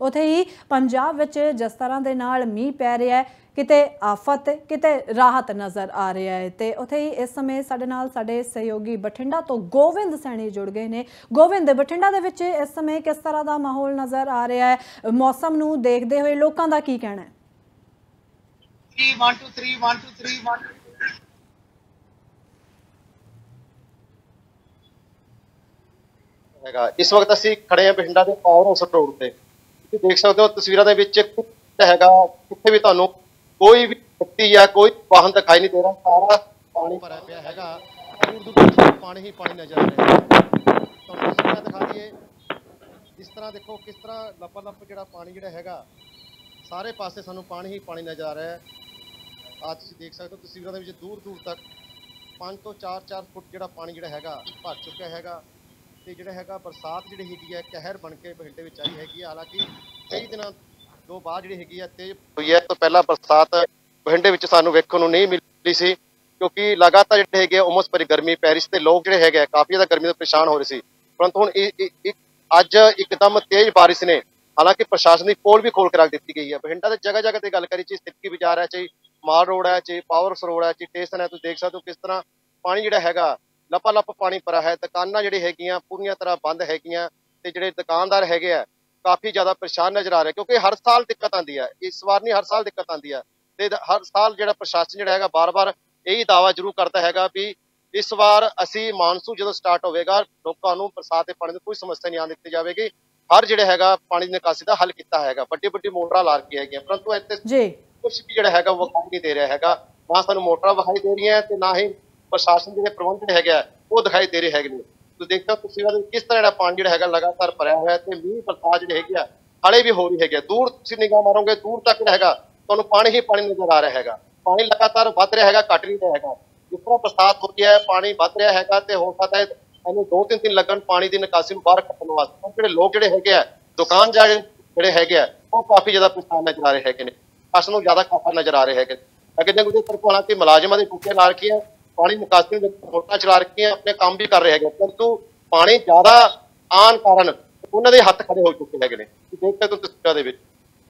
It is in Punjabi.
ਉਥੇ ਹੀ ਪੰਜਾਬ ਵਿੱਚ ਜਿਸ ਤਰ੍ਹਾਂ ਦੇ ਨਾਲ ਮੀਂਹ ਪੈ ਰਿਹਾ ਹੈ ਕਿਤੇ ਆਫਤ ਕਿਤੇ ਰਾਹਤ ਨਜ਼ਰ ਆ ਰਿਹਾ ਹੈ ਤੇ ਉਥੇ ਹੀ ਇਸ ਸਮੇਂ ਸਾਡੇ ਨਾਲ ਸਾਡੇ ਸਹਿਯੋਗੀ ਬਠਿੰਡਾ ਤੋਂ ਗੋਵਿੰਦ ਸੈਣੀ ਜੁੜ ਗਏ ਨੇ। ਗੋਵਿੰਦ ਬਠਿੰਡਾ ਦੇ ਵਿੱਚ ਇਸ ਸਮੇਂ ਕਿਸ ਤਰ੍ਹਾਂ ਦਾ ਮਾਹੌਲ ਨਜ਼ਰ ਆ ਰਿਹਾ ਹੈ? ਮੌਸਮ ਨੂੰ ਦੇਖਦੇ ਹੋਏ ਲੋਕਾਂ ਦਾ ਕੀ ਕਹਿਣਾ ਹੈ? 3 1 2 3 1 2 3 1 ਹੈਗਾ। ਇਸ ਵਕਤ ਅਸੀਂ ਖੜੇ ਹਾਂ ਬਠਿੰਡਾ ਦੇ ਪਾਵਰ ਹਾਊਸ ਰੋਡ ਤੇ। ਤੁਸੀਂ ਦੇਖ ਸਕਦੇ ਹੋ ਤਸਵੀਰਾਂ ਦੇ ਵਿੱਚ ਹੈਗਾ ਕਿੱਥੇ ਵੀ ਤੁਹਾਨੂੰ ਕੋਈ ਵੀ ਵਿਅਕਤੀ ਜਾਂ ਕੋਈ ਵਾਹਨ ਦਿਖਾਈ ਨਹੀਂ ਦੇ ਰਿਹਾ, ਸਾਰਾ ਪਾਣੀ ਭਰਿਆ ਪਿਆ ਹੈਗਾ। ਦੂਰ ਦੂਰ ਤੱਕ ਪਾਣੀ ਹੀ ਪਾਣੀ ਨਜ਼ਰ ਆ ਰਿਹਾ ਤੁਹਾਨੂੰ ਤਸਵੀਰਾਂ ਦਿਖਾ ਦਈਏ ਇਸ ਤਰ੍ਹਾਂ ਦੇਖੋ ਕਿਸ ਤਰ੍ਹਾਂ ਲੱਪਾ ਲੱਪ ਜਿਹੜਾ ਪਾਣੀ ਜਿਹੜਾ ਹੈਗਾ, ਸਾਰੇ ਪਾਸੇ ਸਾਨੂੰ ਪਾਣੀ ਹੀ ਪਾਣੀ ਨਜ਼ਰ ਆ ਰਿਹਾ ਹੈ। ਆ ਤੁਸੀਂ ਦੇਖ ਸਕਦੇ ਹੋ ਤਸਵੀਰਾਂ ਦੇ ਵਿੱਚ ਦੂਰ ਦੂਰ ਤੱਕ 5 ਤੋਂ 4-4 ਫੁੱਟ ਜਿਹੜਾ ਪਾਣੀ ਜਿਹੜਾ ਹੈਗਾ ਭਰ ਚੁੱਕਿਆ ਹੈਗਾ। ਤੇ ਜਿਹੜਾ ਹੈਗਾ ਬਰਸਾਤ ਜਿਹੜੀ ਹੈਗੀ ਹੈ ਕਹਿਰ ਬਣ ਕੇ ਬਠਿੰਡੇ ਵਿੱਚ ਆਈ ਹੈਗੀ ਹੈ ਹਾਲਾਂਕਿ ਕਈ ਦਿਨਾਂ ਤੋਂ ਬਾਅਦ ਜਿਹੜੀ ਹੈਗੀ ਹੈ ਤੇਜ਼ ਹੋਈ ਹੈ। ਤੋਂ ਪਹਿਲਾਂ ਬਰਸਾਤ ਬਠਿੰਡੇ ਵਿੱਚ ਸਾਨੂੰ ਵੇਖਣ ਨੂੰ ਨਹੀਂ ਮਿਲੀ ਸੀ, ਕਿਉਂਕਿ ਲਗਾਤਾਰ ਜਿਹੜੇ ਹੈਗੇ ਆ, ਉਮਸ ਭਰੀ ਗਰਮੀ ਪੈਰਿਸ ਰਹੀ ਤੇ ਲੋਕ ਜਿਹੜੇ ਹੈਗੇ ਆ, ਕਾਫੀ ਜ਼ਿਆਦਾ ਗਰਮੀ ਤੋਂ ਪਰੇਸ਼ਾਨ ਹੋ ਰਹੇ ਸੀ। ਪਰੰਤੂ ਹੁਣ ਅੱਜ ਇੱਕਦਮ ਤੇਜ਼ ਬਾਰਿਸ਼ ਨੇ। ਹਾਲਾਂਕਿ ਪ੍ਰਸ਼ਾਸਨ ਦੀ ਪੋਲ ਵੀ ਖੋਲ ਕੇ ਰੱਖ ਦਿੱਤੀ ਗਈ ਹੈ ਬਠਿੰਡਾ ਦੇ ਜਗ੍ਹਾ ਜਗ੍ਹਾ ਤੇ ਗੱਲ ਕਰੀ ਚਾਹੇ ਸਿੱਕੀ ਬਾਜ਼ਾਰ ਹੈ, ਚਾਹੇ ਮਾਲ ਰੋਡ ਹੈ, ਚਾਹੇ ਪਾਵਰ ਰੋਡ ਹੈ, ਚਾਹੇ ਸਟੇਸ਼ਨ ਹੈ, ਤੁਸੀਂ ਦੇਖ ਸਕਦੇ ਹੋ ਕਿਸ ਤਰ੍ਹਾਂ ਪਾਣੀ ਜਿਹੜਾ ਹੈਗਾ ਲੱਪਾ ਲੱਪ ਪਾਣੀ ਭਰਾ ਹੈ ਦੁਕਾਨਾਂ ਜਿਹੜੀ ਹੈਗੀਆਂ ਪੂਰੀਆਂ ਤਰ੍ਹਾਂ ਬੰਦ ਹੈਗੀਆਂ ਤੇ ਜਿਹੜੇ ਦੁਕਾਨਦਾਰ ਹੈਗੇ ਆ ਕਾਫੀ ਜ਼ਿਆਦਾ ਪਰੇਸ਼ਾਨ ਨਜ਼ਰ ਆ ਰਹੇ ਕਿਉਂਕਿ ਹਰ ਸਾਲ ਦਿੱਕਤ ਆਉਂਦੀ ਹੈ ਇਸ ਵਾਰ ਨਹੀਂ ਹਰ ਸਾਲ ਦਿੱਕਤ ਆਉਂਦੀ ਹੈ ਤੇ ਹਰ ਸਾਲ ਜਿਹੜਾ ਪ੍ਰਸ਼ਾਸਨ ਜਿਹੜਾ ਹੈਗਾ ਬਾਰ-ਬਾਰ ਇਹੀ ਦਾਵਾ ਜ਼ਰੂਰ ਕਰਦਾ ਹੈਗਾ ਵੀ ਇਸ ਵਾਰ ਅਸੀਂ ਮਾਨਸੂਨ ਜਦੋਂ ਸਟਾਰਟ ਹੋਵੇਗਾ ਲੋਕਾਂ ਨੂੰ ਬਰਸਾਤ ਦੇ ਪਾਣੀ ਦੀ ਕੋਈ ਸਮੱਸਿਆ ਨਹੀਂ ਆਉਣ ਦਿੱਤੀ ਜਾਵੇਗੀ ਹਰ ਜਿਹੜਾ ਹੈਗਾ ਪਾਣੀ ਦੀ ਨਿਕਾਸੀ ਦਾ ਹੱਲ ਕੀਤਾ ਹੈਗਾ ਵੱਡੀ ਵੱਡੀ ਮੋਟਰਾਂ ਲਾ ਕੇ ਹੈਗੀਆਂ ਪਰੰਤੂ ਇੱਥੇ ਜੀ। ਕੁਝ ਵੀ ਜਿਹੜਾ ਹੈਗਾ ਉਹ ਵਿਖਾਈ ਨਹੀਂ ਦੇ ਰਿਹਾ ਹੈਗਾ ਨਾ ਸਾਨੂੰ ਮੋਟਰਾਂ ਵਿਖਾਈ ਦੇ ਰਹੀਆਂ ਤੇ ਨਾ ਹੀ ਪ੍ਰਸ਼ਾਸਨ ਦੇ ਪ੍ਰਬੰਧ ਜਿਹੜੇ ਹੈਗੇ ਆ, ਉਹ ਦਿਖਾਈ ਦੇ ਰਹੇ ਹੈਗੇ ਨੇ। ਤੁਸੀਂ ਦੇਖੋ ਤੁਸੀਂ ਉਹਦੇ ਵਿੱਚ ਕਿਸ ਤਰ੍ਹਾਂ ਜਿਹੜਾ ਪਾਣੀ ਜਿਹੜਾ ਹੈਗਾ ਲਗਾਤਾਰ ਭਰਿਆ ਹੋਇਆ ਤੇ ਮੀਂਹ ਬਰਸਾਤ ਜਿਹੜੇ ਹੈਗੇ ਆ ਹਲੇ ਵੀ ਹੋ ਰਹੀ ਹੈਗੀ ਆ। ਦੂਰ ਤੁਸੀਂ ਨਿਗਾਹ ਮਾਰੋਗੇ ਦੂਰ ਤੱਕ ਜਿਹੜਾ ਹੈਗਾ ਤੁਹਾਨੂੰ ਪਾਣੀ ਹੀ ਪਾਣੀ ਨਜ਼ਰ ਆ ਰਿਹਾ ਹੈਗਾ। ਪਾਣੀ ਲਗਾਤਾਰ ਵੱਧ ਰਿਹਾ ਹੈਗਾ ਘਟ ਨਹੀਂ ਰਿਹਾ ਹੈਗਾ। ਜਿਸ ਤਰ੍ਹਾਂ ਬਰਸਾਤ ਹੋ ਗਿਆ ਹੈ ਪਾਣੀ ਵੱਧ ਰਿਹਾ ਹੈਗਾ ਤੇ ਹੋ ਸਕਦਾ ਹੈ ਇਹਨੂੰ ਦੋ ਤਿੰਨ ਦਿਨ ਲੱਗਣ ਪਾਣੀ ਦੀ ਨਿਕਾਸੀ ਨੂੰ ਬਾਹਰ ਕੱਢਣ ਵਾਸਤੇ। ਪਰ ਜਿਹੜੇ ਲੋਕ ਜਿਹੜੇ ਹੈਗੇ ਆ ਦੁਕਾਨ ਜਾ ਜਿਹੜੇ ਹੈਗੇ ਆ ਉਹ ਕਾਫੀ ਜ਼ਿਆਦਾ ਪਰੇਸ਼ਾਨ ਨਜ਼ਰ ਆ ਰਹੇ ਹੈਗੇ ਨੇ। ਅਸਲ ਨੂੰ ਜ਼ਿਆਦਾ ਖਤਰ ਨਜ਼ਰ ਆ ਰਹੇ ਹੈਗੇ ਅਗੇ ਜੇ ਕੋਈ ਤਰਫੋਂ ਹਾਲਾਂਕਿ ਮੁਲਾਜ਼ਮਾਂ ਦੇ ਟੁੱਕੇ ਕੀ ਹੈ ਪਾਣੀ ਨਿਕਾਸੀ ਦੇ ਮੋਟਰਾਂ ਚਲਾ ਰੱਖੀਆਂ ਆਪਣੇ ਕੰਮ ਵੀ ਕਰ ਰਹੇ ਹੈਗੇ ਪਰੰਤੂ ਪਾਣੀ ਜ਼ਿਆਦਾ ਆਉਣ ਕਾਰਨ ਉਹਨਾਂ ਦੇ ਹੱਥ ਖੜੇ ਹੋ ਚੁੱਕੇ ਹੈਗੇ ਨੇ। ਤੁਸੀਂ ਦੇਖ ਸਕਦੇ ਹੋ ਤਸਵੀਰਾਂ ਦੇ ਵਿੱਚ।